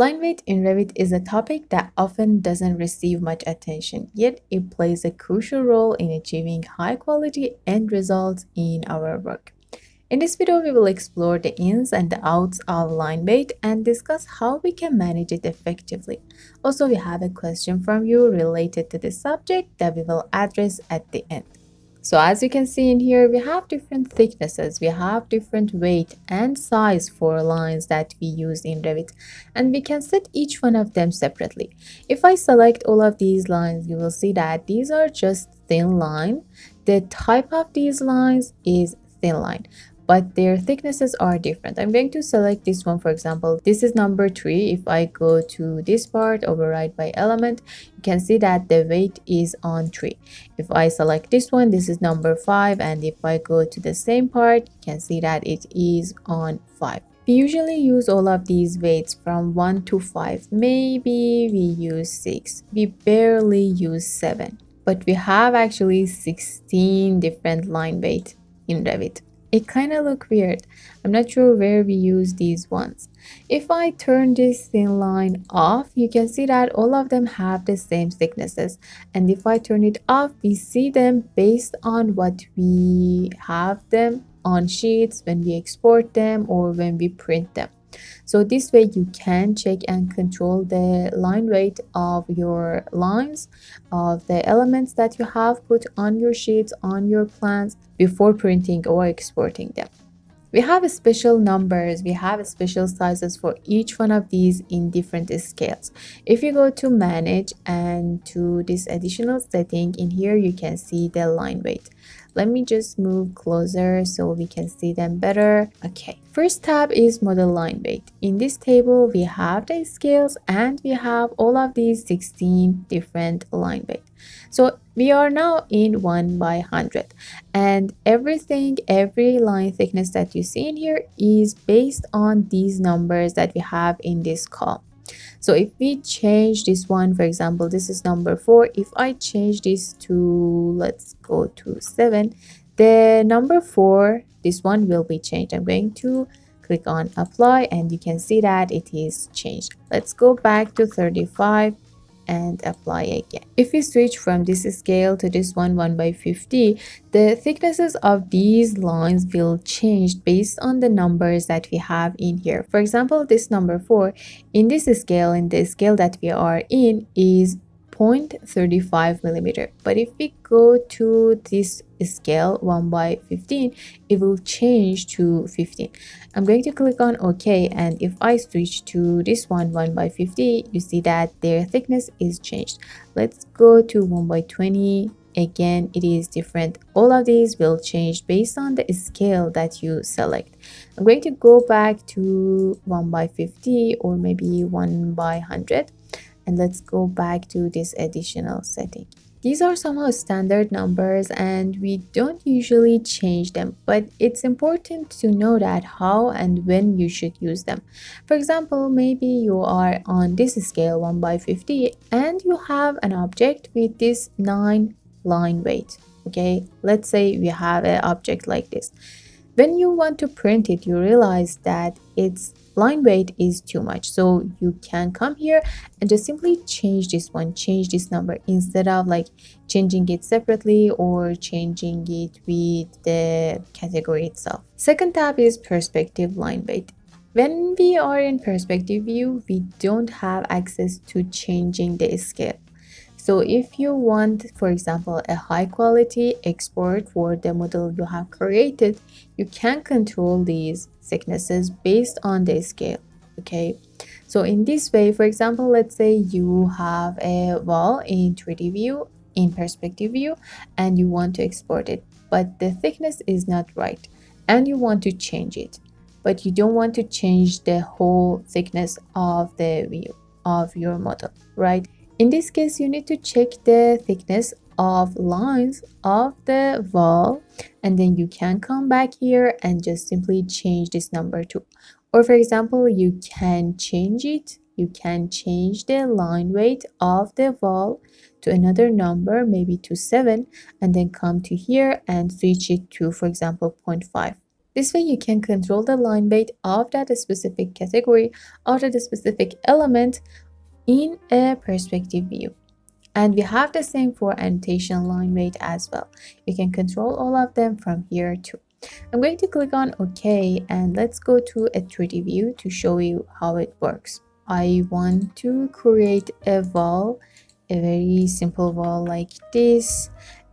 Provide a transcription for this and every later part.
Line weight in Revit is a topic that often doesn't receive much attention, yet it plays a crucial role in achieving high quality end results in our work. In this video, we will explore the ins and the outs of line weight and discuss how we can manage it effectively. Also, we have a question from you related to this subject that we will address at the end. So as you can see in here, we have different thicknesses, we have different weight and size for lines that we use in Revit and we can set each one of them separately. If I select all of these lines, you will see that these are just thin line. The type of these lines is thin line but their thicknesses are different. I'm going to select this one, for example. This is number three. If I go to this part, override by element, you can see that the weight is on three. If I select this one, this is number five. And if I go to the same part, you can see that it is on five. We usually use all of these weights from 1 to 5. Maybe we use 6. We barely use 7. But we have actually 16 different line weight in Revit it kind of look weird. I'm not sure where we use these ones. If I turn this thin line off, you can see that all of them have the same thicknesses. And if I turn it off, we see them based on what we have them on sheets when we export them or when we print them. So this way you can check and control the line weight of your lines, of the elements that you have put on your sheets, on your plans before printing or exporting them. We have special numbers, we have special sizes for each one of these in different scales. If you go to manage and to this additional setting in here, you can see the line weight. Let me just move closer so we can see them better. Okay, first tab is model line weight. In this table, we have the scales and we have all of these 16 different line weight. So we are now in 1 by 100 and everything, every line thickness that you see in here is based on these numbers that we have in this column. So if we change this one, for example, this is number four. If I change this to, let's go to seven, the number four, this one will be changed. I'm going to click on apply and you can see that it is changed. Let's go back to 35 and apply again. If we switch from this scale to this one 1 by 50, the thicknesses of these lines will change based on the numbers that we have in here. For example, this number 4 in this scale, in the scale that we are in is 0.35 millimeter. But if we go to this scale 1 by 15 it will change to 15 i'm going to click on ok and if i switch to this one 1 by 50 you see that their thickness is changed. Let's go to 1 by 20 again it is different. All of these will change based on the scale that you select. I'm going to go back to 1 by 50 or maybe 1 by 100 and let's go back to this additional setting. These are somehow standard numbers and we don't usually change them, but it's important to know that how and when you should use them. For example, maybe you are on this scale 1 by 50 and you have an object with this 9 line weight. Okay, let's say we have an object like this. When you want to print it, you realize that its line weight is too much. So you can come here and just simply change this one change this number instead of like changing it separately or changing it with the category itself. Second tab is perspective line weight. When we are in perspective view we don't have access to changing the scale so if you want, for example, a high quality export for the model you have created, you can control these thicknesses based on the scale. Okay. So in this way, for example, let's say you have a wall in 3D view, in perspective view, and you want to export it, but the thickness is not right and you want to change it, but you don't want to change the whole thickness of the view of your model, right? In this case, you need to check the thickness of lines of the wall and then you can come back here and just simply change this number to or for example you can change it. You can change the line weight of the wall to another number maybe to 7 and then come to here and switch it to for example 0.5 This way you can control the line weight of that specific category of that specific element in a perspective view. And we have the same for annotation line weight as well. You can control all of them from here too. I'm going to click on OK and let's go to a 3D view to show you how it works. I want to create a wall, a very simple wall like this.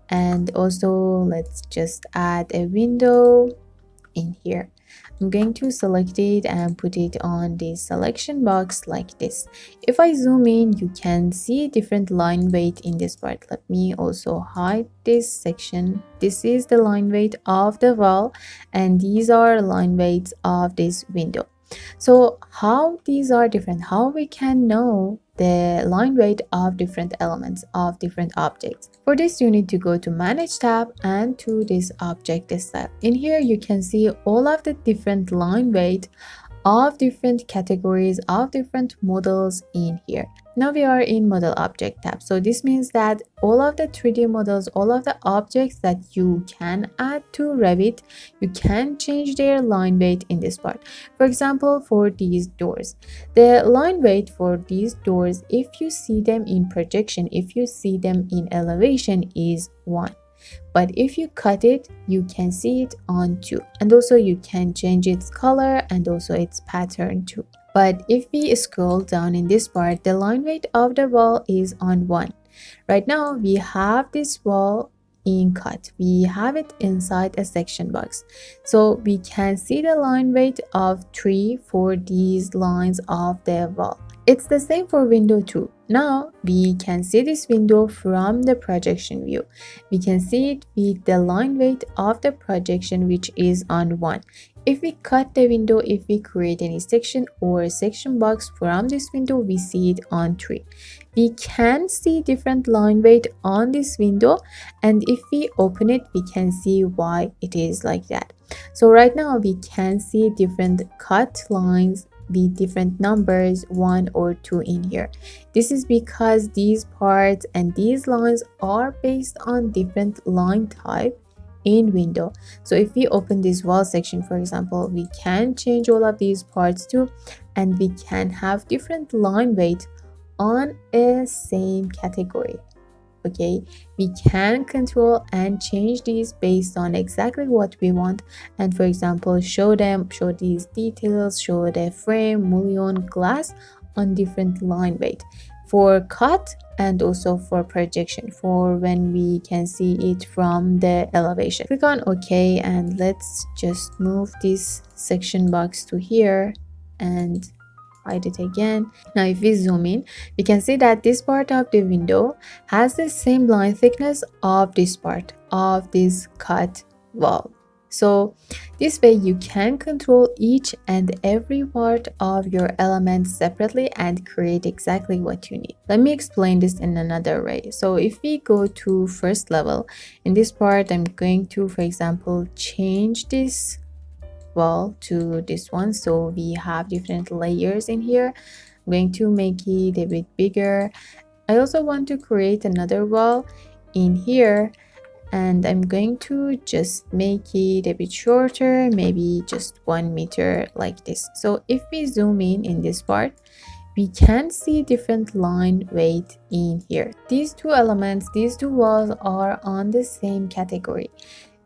And also let's just add a window in here. I'm going to select it and put it on the selection box like this. If I zoom in, you can see different line weight in this part. Let me also hide this section. This is the line weight of the wall and these are line weights of this window. So how these are different, how we can know the line weight of different elements of different objects. For this, you need to go to Manage tab and to this object style. In here, you can see all of the different line weight of different categories of different models in here. Now we are in model object tab. So this means that all of the 3D models, all of the objects that you can add to Revit, you can change their line weight in this part. For example, for these doors, the line weight for these doors, if you see them in projection, if you see them in elevation is 1 but if you cut it you can see it on 2 and also you can change its color and also its pattern too but if we scroll down in this part the line weight of the wall is on 1 right now we have this wall in cut we have it inside a section box so we can see the line weight of 3 for these lines of the wall it's the same for window 2. Now we can see this window from the projection view. We can see it with the line weight of the projection which is on 1. If we cut the window, if we create any section or section box from this window, we see it on 3. We can see different line weight on this window and if we open it, we can see why it is like that. So right now we can see different cut lines be different numbers one or two in here this is because these parts and these lines are based on different line type in window. So if we open this wall section for example we can change all of these parts too and we can have different line weight on a same category okay? We can control and change these based on exactly what we want. And for example show them show these details show the frame mullion glass on different line weight. For cut and also for projection for when we can see it from the elevation. Click on ok and let's just move this section box to here and hide it again. Now if we zoom in we can see that this part of the window has the same line thickness of this part of this cut wall so this way you can control each and every part of your elements separately and create exactly what you need. Let me explain this in another way. So if we go to first level, in this part I'm going to for example change this wall to this one so we have different layers in here i'm going to make it a bit bigger i also want to create another wall in here and i'm going to just make it a bit shorter maybe just one meter like this. So if we zoom in in this part we can see different line weight in here. These two elements these two walls are on the same category.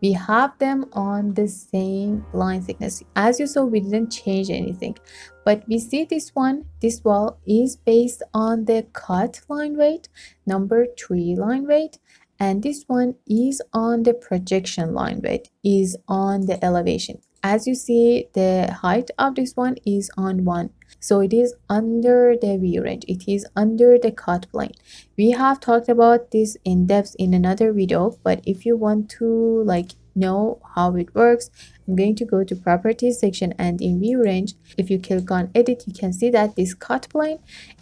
We have them on the same line thickness. As you saw we didn't change anything. But we see this one this wall is based on the cut line weight number three line weight and this one is on the projection line weight is on the elevation. As you see the height of this one is on one. So it is under the view range. It is under the cut plane. We have talked about this in depth in another video but if you want to like know how it works i'm going to go to properties section and in view range. If you click on edit you can see that this cut plane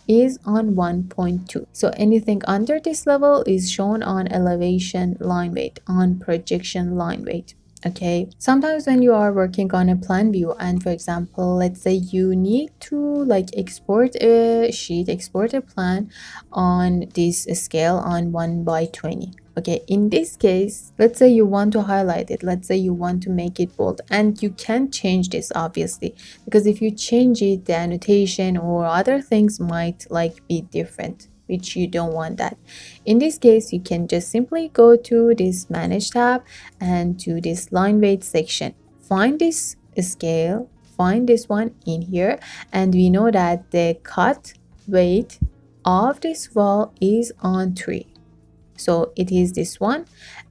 is on 1.2 so anything under this level is shown on elevation line weight on projection line weight okay? Sometimes when you are working on a plan view and for example let's say you need to like export a sheet export a plan on this scale on 1 by 20 okay in this case let's say you want to highlight it. Let's say you want to make it bold and you can change this obviously because if you change it the annotation or other things might like be different which you don't want that. In this case you can just simply go to this manage tab and to this line weight section. Find this scale find this one in here and we know that the cut weight of this wall is on 3 so it is this one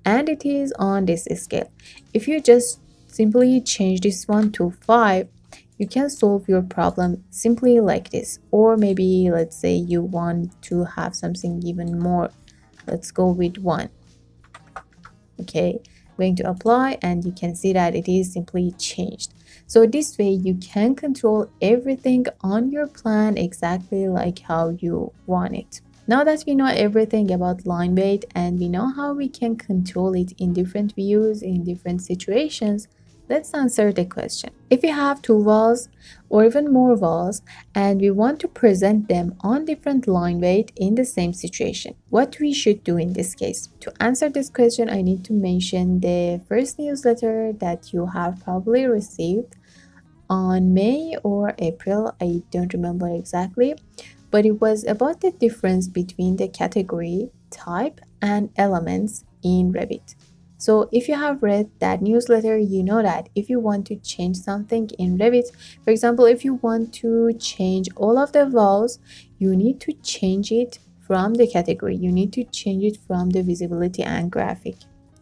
and it is on this scale. If you just simply change this one to 5 you can solve your problem simply like this. Or maybe let's say you want to have something even more. Let's go with 1 okay going to apply and you can see that it is simply changed. So this way you can control everything on your plan exactly like how you want it now that we know everything about line weight and we know how we can control it in different views in different situations, let's answer the question. If we have two walls or even more walls and we want to present them on different line weight in the same situation, what we should do in this case? To answer this question, I need to mention the first newsletter that you have probably received on May or April, I don't remember exactly, but it was about the difference between the category, type, and elements in Revit. So if you have read that newsletter, you know that if you want to change something in Revit, for example, if you want to change all of the walls, you need to change it from the category. You need to change it from the visibility and graphic.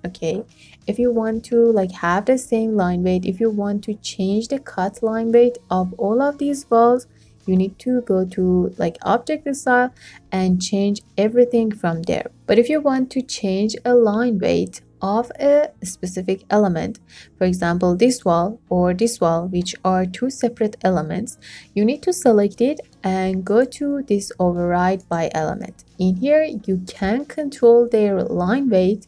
Okay, if you want to like have the same line weight, if you want to change the cut line weight of all of these walls, you need to go to like object style and change everything from there. But if you want to change a line weight of a specific element for example this wall or this wall which are two separate elements you need to select it and go to this override by element. In here you can control their line weight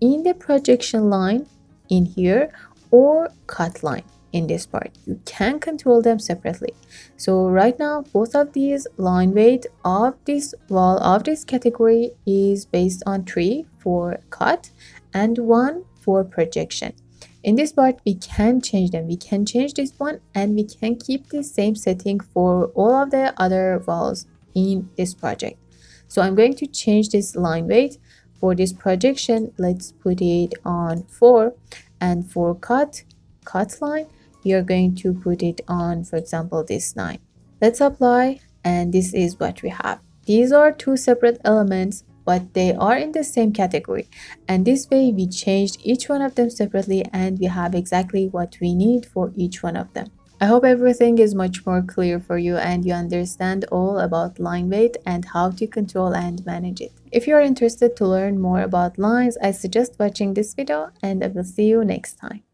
in the projection line in here or cut line in this part. You can control them separately. So right now both of these line weight of this wall of this category is based on 3 for cut and 1 for projection. In this part we can change them. We can change this one and we can keep the same setting for all of the other walls in this project. So i'm going to change this line weight for this projection. Let's put it on 4 and for cut cut line you're going to put it on, for example, this line Let's apply and this is what we have. These are two separate elements but they are in the same category and this way we changed each one of them separately and we have exactly what we need for each one of them. I hope everything is much more clear for you and you understand all about line weight and how to control and manage it. If you are interested to learn more about lines, I suggest watching this video and I will see you next time.